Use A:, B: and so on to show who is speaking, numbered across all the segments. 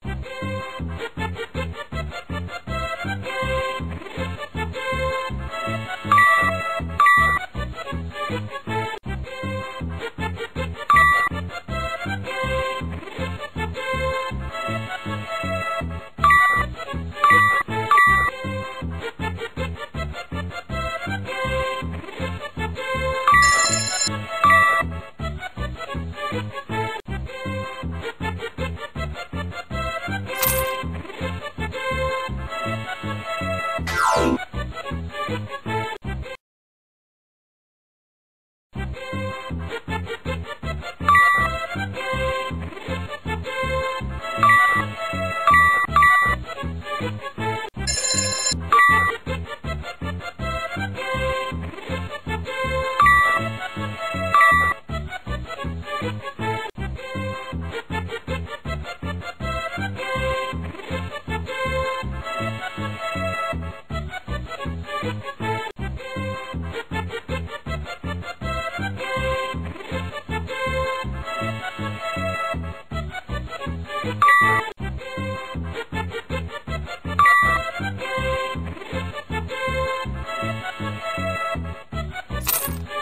A: Thank you.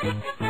A: Thank you.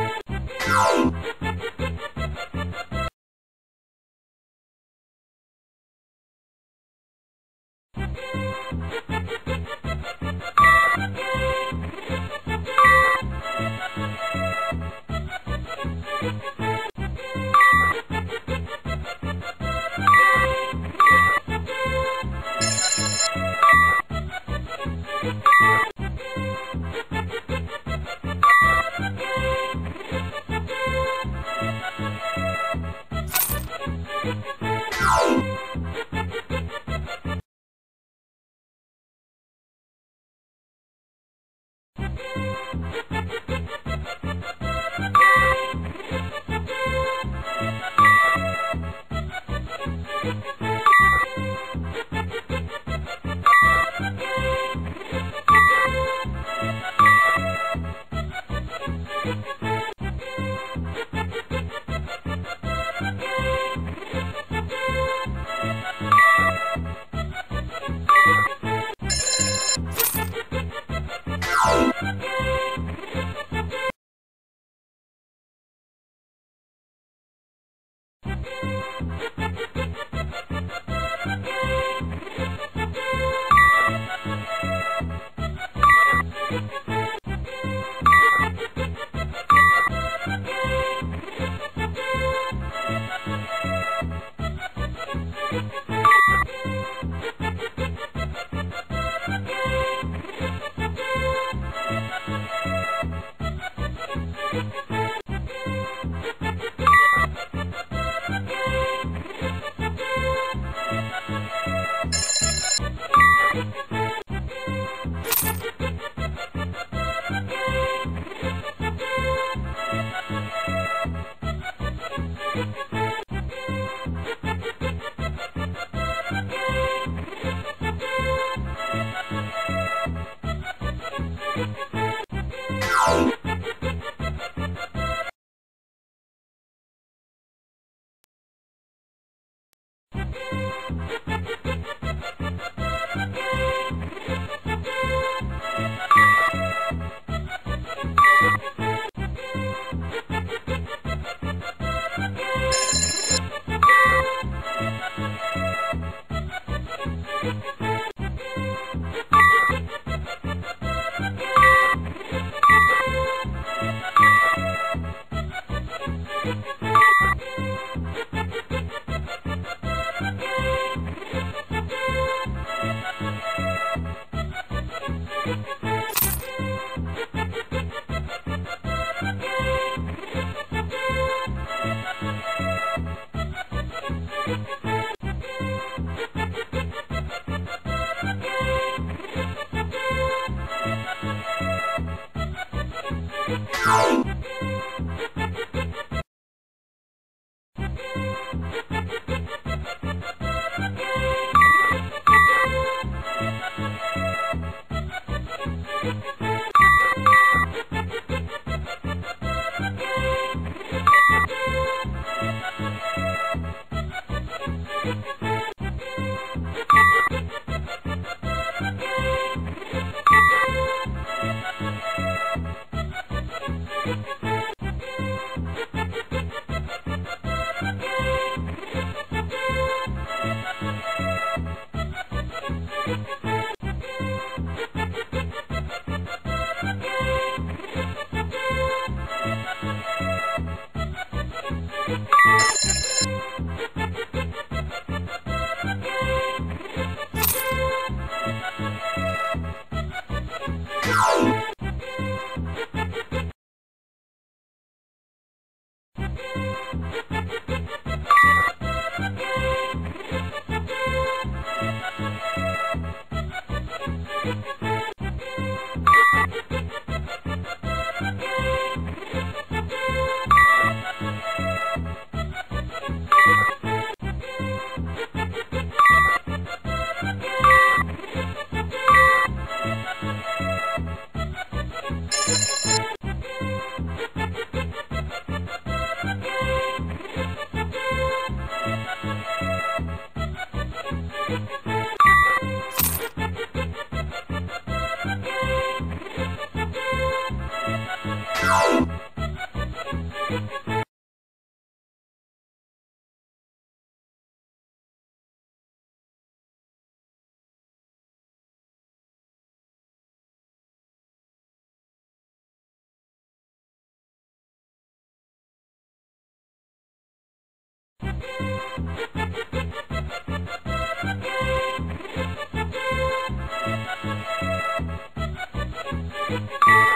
A: Thank you. Bye. Yeah. Thank you.